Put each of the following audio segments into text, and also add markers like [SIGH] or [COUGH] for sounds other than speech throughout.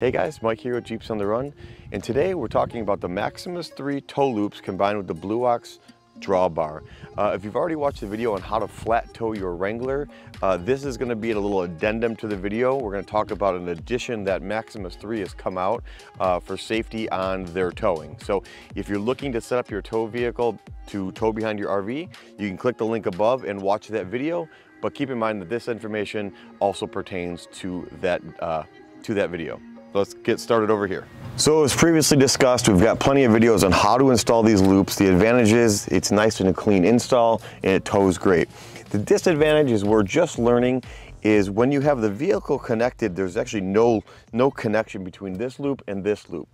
Hey guys, Mike here with Jeeps on the Run, and today we're talking about the Maximus 3 tow loops combined with the Blue Ox drawbar. Uh, if you've already watched the video on how to flat tow your Wrangler, uh, this is going to be a little addendum to the video. We're going to talk about an addition that Maximus 3 has come out uh, for safety on their towing. So if you're looking to set up your tow vehicle to tow behind your RV, you can click the link above and watch that video, but keep in mind that this information also pertains to that, uh, to that video let's get started over here. So as previously discussed, we've got plenty of videos on how to install these loops. The advantage is it's nice and a clean install and it tows great. The disadvantage is we're just learning is when you have the vehicle connected, there's actually no, no connection between this loop and this loop.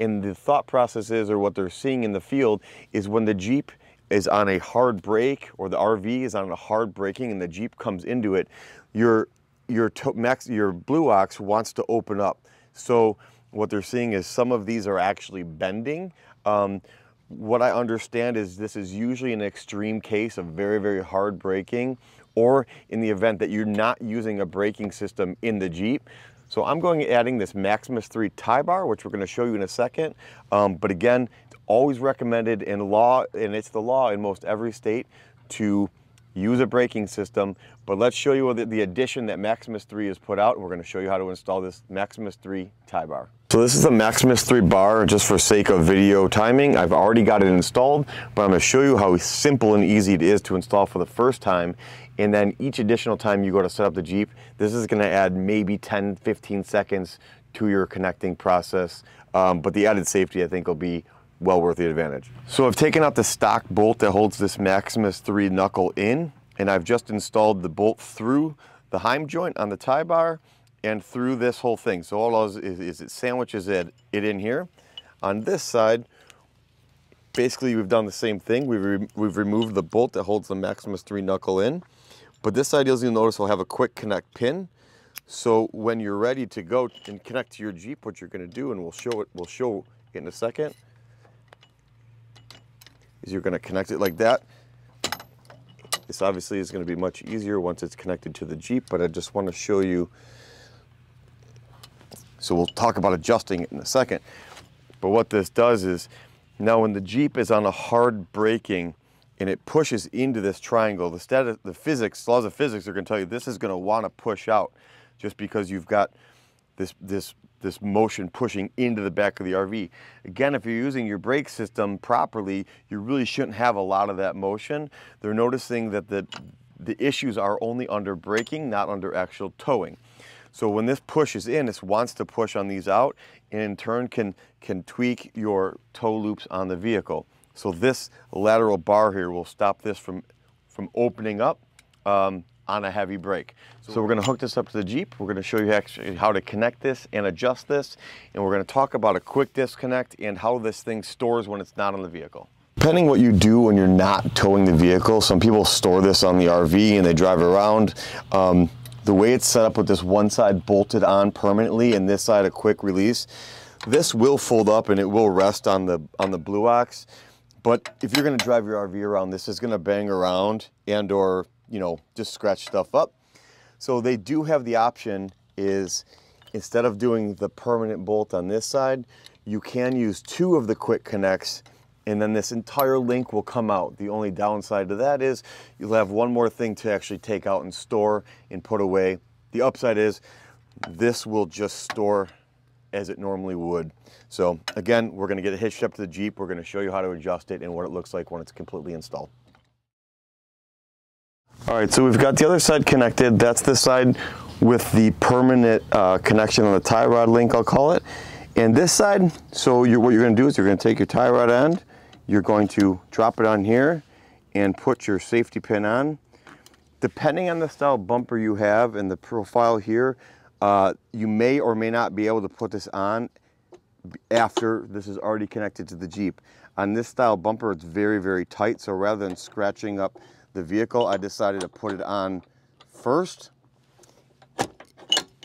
And the thought process is, or what they're seeing in the field, is when the Jeep is on a hard brake or the RV is on a hard braking and the Jeep comes into it, your, your, max, your Blue Ox wants to open up. So what they're seeing is some of these are actually bending. Um, what I understand is this is usually an extreme case of very, very hard braking or in the event that you're not using a braking system in the Jeep. So I'm going adding this Maximus 3 tie bar, which we're going to show you in a second. Um, but again, it's always recommended in law, and it's the law in most every state to use a braking system, but let's show you the, the addition that Maximus 3 has put out. We're going to show you how to install this Maximus 3 tie bar. So this is the Maximus 3 bar just for sake of video timing. I've already got it installed, but I'm going to show you how simple and easy it is to install for the first time. And then each additional time you go to set up the Jeep, this is going to add maybe 10, 15 seconds to your connecting process. Um, but the added safety I think will be well worth the advantage. So I've taken out the stock bolt that holds this Maximus 3 knuckle in, and I've just installed the bolt through the Heim joint on the tie bar and through this whole thing. So all it is, is it sandwiches it, it in here. On this side, basically we've done the same thing. We've, re we've removed the bolt that holds the Maximus 3 knuckle in. But this side, as you'll notice, will have a quick connect pin. So when you're ready to go and connect to your Jeep, what you're gonna do, and we'll show it, we'll show in a second, is you're gonna connect it like that. This obviously is gonna be much easier once it's connected to the Jeep, but I just wanna show you, so we'll talk about adjusting it in a second. But what this does is, now when the Jeep is on a hard braking and it pushes into this triangle, the, status, the physics, laws of physics are gonna tell you this is gonna wanna push out just because you've got this, this this motion pushing into the back of the RV. Again, if you're using your brake system properly, you really shouldn't have a lot of that motion. They're noticing that the, the issues are only under braking, not under actual towing. So when this pushes in, this wants to push on these out and in turn can, can tweak your tow loops on the vehicle. So this lateral bar here will stop this from, from opening up um, on a heavy brake. So, we're gonna hook this up to the Jeep. We're gonna show you actually how to connect this and adjust this. And we're gonna talk about a quick disconnect and how this thing stores when it's not on the vehicle. Depending what you do when you're not towing the vehicle, some people store this on the RV and they drive around. Um, the way it's set up with this one side bolted on permanently and this side a quick release, this will fold up and it will rest on the on the Blue Ox. But if you're gonna drive your RV around, this is gonna bang around and or you know, just scratch stuff up. So they do have the option is instead of doing the permanent bolt on this side, you can use two of the quick connects and then this entire link will come out. The only downside to that is you'll have one more thing to actually take out and store and put away. The upside is this will just store as it normally would. So again, we're gonna get it hitched up to the Jeep. We're gonna show you how to adjust it and what it looks like when it's completely installed. All right, so we've got the other side connected. That's the side with the permanent uh, connection on the tie rod link, I'll call it. And this side, so you're, what you're gonna do is you're gonna take your tie rod end, you're going to drop it on here and put your safety pin on. Depending on the style bumper you have and the profile here, uh, you may or may not be able to put this on after this is already connected to the Jeep. On this style bumper, it's very, very tight, so rather than scratching up the vehicle, I decided to put it on first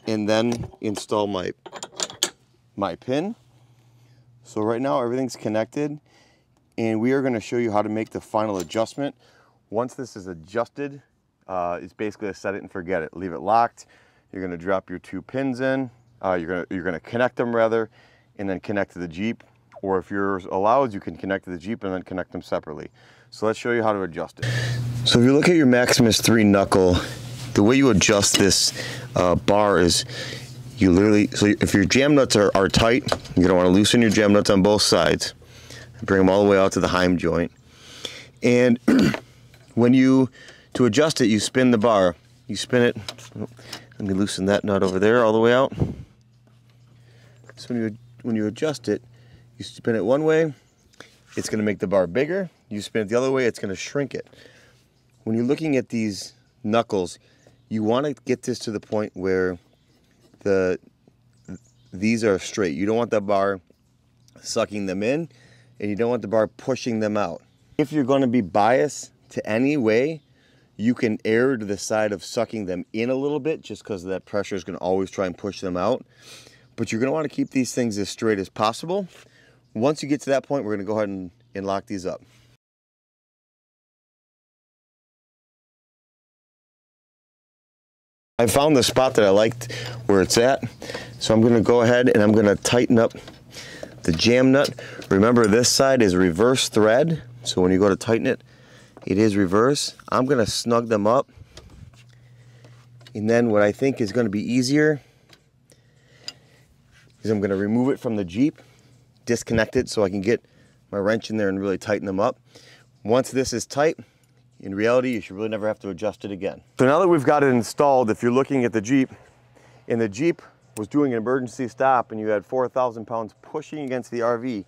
and then install my, my pin. So right now everything's connected and we are gonna show you how to make the final adjustment. Once this is adjusted, uh, it's basically a set it and forget it. Leave it locked. You're gonna drop your two pins in. uh, you're gonna you're gonna connect them rather, and then connect to the Jeep. Or if you're allowed, you can connect to the Jeep and then connect them separately. So let's show you how to adjust it. So if you look at your Maximus 3 knuckle, the way you adjust this uh, bar is you literally, so if your jam nuts are, are tight, you're gonna wanna loosen your jam nuts on both sides bring them all the way out to the heim joint. And [CLEARS THROAT] when you, to adjust it, you spin the bar. You spin it, let me loosen that nut over there all the way out. So when you, when you adjust it, you spin it one way, it's gonna make the bar bigger. You spin it the other way, it's gonna shrink it. When you're looking at these knuckles, you wanna get this to the point where the these are straight. You don't want the bar sucking them in, and you don't want the bar pushing them out. If you're gonna be biased to any way, you can err to the side of sucking them in a little bit just because that pressure is gonna always try and push them out. But you're gonna wanna keep these things as straight as possible. Once you get to that point, we're gonna go ahead and, and lock these up. I found the spot that I liked where it's at. So I'm gonna go ahead and I'm gonna tighten up the jam nut. Remember this side is reverse thread. So when you go to tighten it, it is reverse. I'm gonna snug them up. And then what I think is gonna be easier is I'm gonna remove it from the Jeep, disconnect it so I can get my wrench in there and really tighten them up. Once this is tight, in reality, you should really never have to adjust it again. So now that we've got it installed, if you're looking at the Jeep, and the Jeep was doing an emergency stop and you had 4,000 pounds pushing against the RV,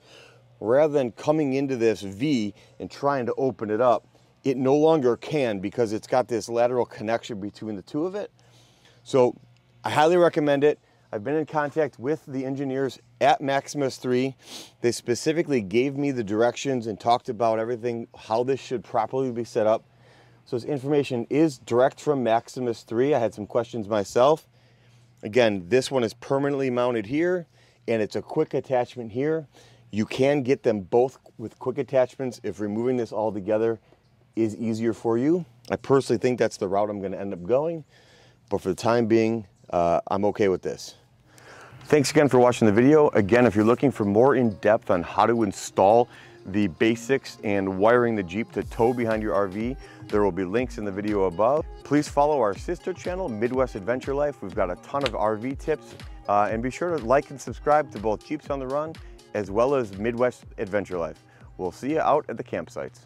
rather than coming into this V and trying to open it up, it no longer can because it's got this lateral connection between the two of it. So I highly recommend it. I've been in contact with the engineers at Maximus 3. They specifically gave me the directions and talked about everything, how this should properly be set up. So this information is direct from Maximus 3. I had some questions myself. Again, this one is permanently mounted here and it's a quick attachment here. You can get them both with quick attachments if removing this all together is easier for you. I personally think that's the route I'm gonna end up going, but for the time being, uh, I'm okay with this. Thanks again for watching the video. Again, if you're looking for more in-depth on how to install the basics and wiring the Jeep to tow behind your RV, there will be links in the video above. Please follow our sister channel, Midwest Adventure Life. We've got a ton of RV tips. Uh, and be sure to like and subscribe to both Jeeps on the Run as well as Midwest Adventure Life. We'll see you out at the campsites.